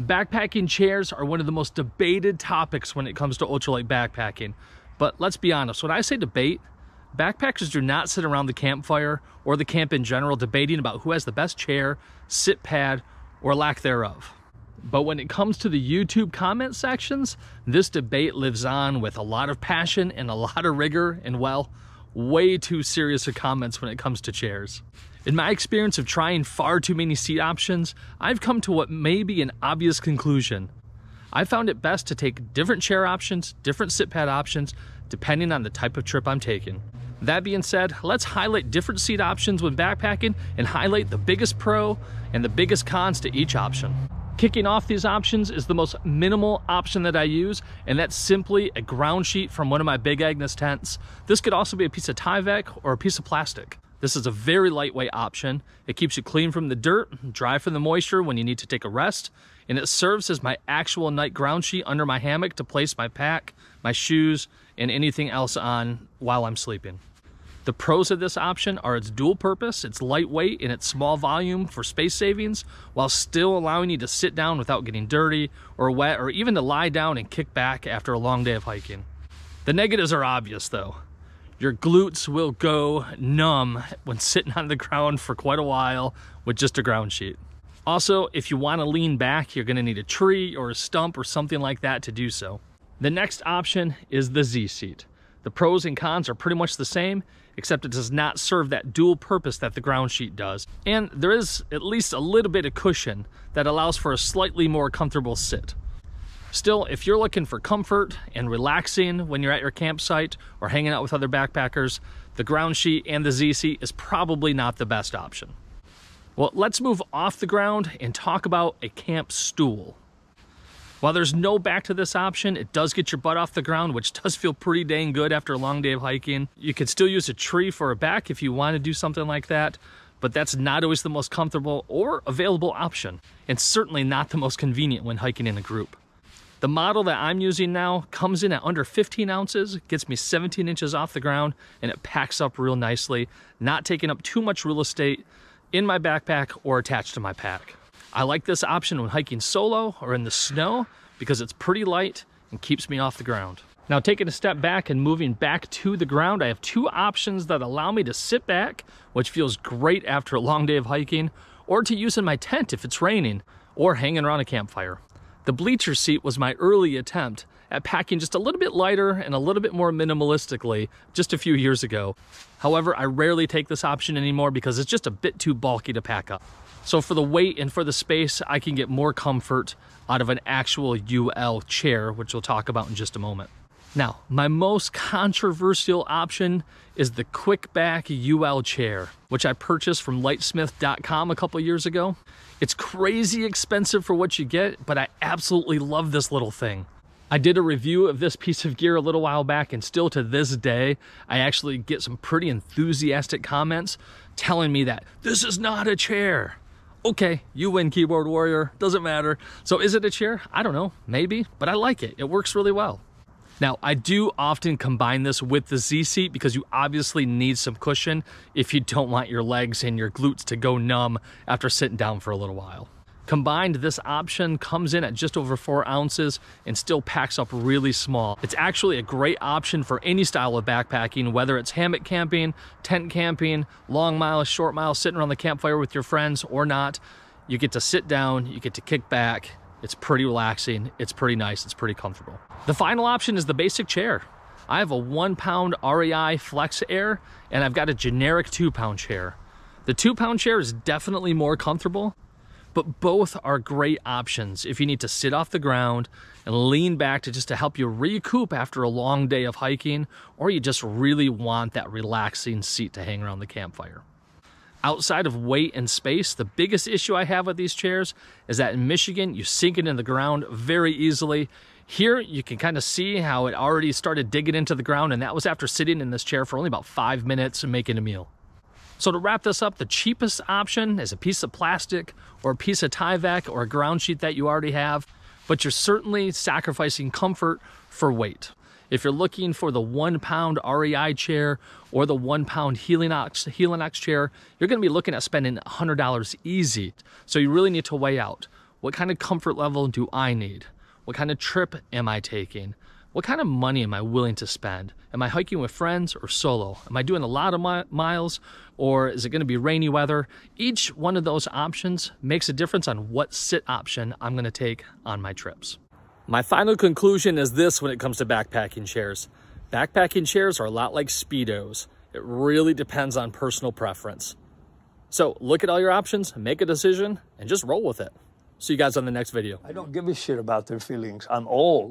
Backpacking chairs are one of the most debated topics when it comes to ultralight backpacking. But let's be honest, when I say debate, backpackers do not sit around the campfire or the camp in general debating about who has the best chair, sit pad, or lack thereof. But when it comes to the YouTube comment sections, this debate lives on with a lot of passion and a lot of rigor and, well, way too serious of comments when it comes to chairs. In my experience of trying far too many seat options, I've come to what may be an obvious conclusion. I found it best to take different chair options, different sit pad options, depending on the type of trip I'm taking. That being said, let's highlight different seat options when backpacking and highlight the biggest pro and the biggest cons to each option. Kicking off these options is the most minimal option that I use, and that's simply a ground sheet from one of my Big Agnes tents. This could also be a piece of Tyvek or a piece of plastic. This is a very lightweight option. It keeps you clean from the dirt, dry from the moisture when you need to take a rest, and it serves as my actual night ground sheet under my hammock to place my pack, my shoes, and anything else on while I'm sleeping. The pros of this option are its dual purpose, it's lightweight and its small volume for space savings, while still allowing you to sit down without getting dirty or wet, or even to lie down and kick back after a long day of hiking. The negatives are obvious though your glutes will go numb when sitting on the ground for quite a while with just a ground sheet. Also, if you want to lean back, you're going to need a tree or a stump or something like that to do so. The next option is the Z seat. The pros and cons are pretty much the same, except it does not serve that dual purpose that the ground sheet does. And there is at least a little bit of cushion that allows for a slightly more comfortable sit. Still, if you're looking for comfort and relaxing when you're at your campsite or hanging out with other backpackers, the ground sheet and the Z seat is probably not the best option. Well, let's move off the ground and talk about a camp stool. While there's no back to this option, it does get your butt off the ground, which does feel pretty dang good after a long day of hiking. You could still use a tree for a back if you want to do something like that, but that's not always the most comfortable or available option, and certainly not the most convenient when hiking in a group. The model that I'm using now comes in at under 15 ounces, gets me 17 inches off the ground, and it packs up real nicely, not taking up too much real estate in my backpack or attached to my pack. I like this option when hiking solo or in the snow because it's pretty light and keeps me off the ground. Now taking a step back and moving back to the ground, I have two options that allow me to sit back, which feels great after a long day of hiking, or to use in my tent if it's raining, or hanging around a campfire. The bleacher seat was my early attempt at packing just a little bit lighter and a little bit more minimalistically just a few years ago. However, I rarely take this option anymore because it's just a bit too bulky to pack up. So for the weight and for the space, I can get more comfort out of an actual UL chair, which we'll talk about in just a moment. Now, my most controversial option is the Qwikback UL chair, which I purchased from litesmith.com a couple years ago. It's crazy expensive for what you get, but I absolutely love this little thing. I did a review of this piece of gear a little while back, and still to this day, I actually get some pretty enthusiastic comments telling me that this is not a chair. Okay, you win, keyboard warrior, doesn't matter. So is it a chair? I don't know, maybe, but I like it. It works really well. Now, I do often combine this with the Z seat because you obviously need some cushion if you don't want your legs and your glutes to go numb after sitting down for a little while. Combined, this option comes in at just over four ounces and still packs up really small. It's actually a great option for any style of backpacking, whether it's hammock camping, tent camping, long miles, short miles, sitting around the campfire with your friends or not. You get to sit down, you get to kick back, it's pretty relaxing, it's pretty nice, it's pretty comfortable. The final option is the basic chair. I have a one pound REI Flex Air and I've got a generic two pound chair. The two pound chair is definitely more comfortable, but both are great options if you need to sit off the ground and lean back to just to help you recoup after a long day of hiking, or you just really want that relaxing seat to hang around the campfire. Outside of weight and space, the biggest issue I have with these chairs is that in Michigan, you sink it in the ground very easily. Here, you can kind of see how it already started digging into the ground, and that was after sitting in this chair for only about five minutes and making a meal. So to wrap this up, the cheapest option is a piece of plastic or a piece of Tyvek or a ground sheet that you already have, but you're certainly sacrificing comfort for weight. If you're looking for the one pound REI chair or the one pound Helinox, Helinox chair, you're gonna be looking at spending $100 easy. So you really need to weigh out What kind of comfort level do I need? What kind of trip am I taking? What kind of money am I willing to spend? Am I hiking with friends or solo? Am I doing a lot of mi miles or is it going to be rainy weather? Each one of those options makes a difference on what sit option I'm going to take on my trips. My final conclusion is this when it comes to backpacking chairs. Backpacking chairs are a lot like Speedos. It really depends on personal preference. So look at all your options, make a decision, and just roll with it. See you guys on the next video. I don't give a shit about their feelings. I'm old.